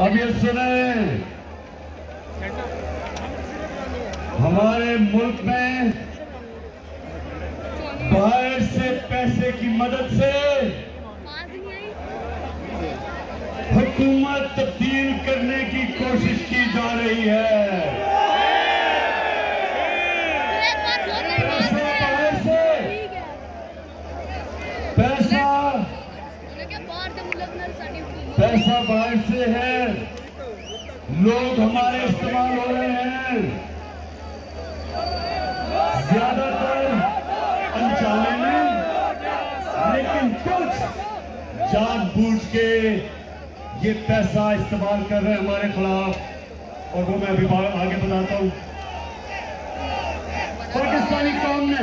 अब ये सुने। हमारे मुल्क में बाहर से पैसे की मदद से हुकूमत तब्दील करने की कोशिश की जा रही है। पैसा बाहर से। पैसा पैसा बाहर से है। लोग हमारे इस्तेमाल हो रहे हैं। ज़्यादातर अनजाने में लेकिन कुछ जानबूझ के ये पैसा इस्तेमाल कर रहे हैं हमारे खिलाफ, और वो मैं अभी आगे बताता हूँ। पाकिस्तानी कौम ने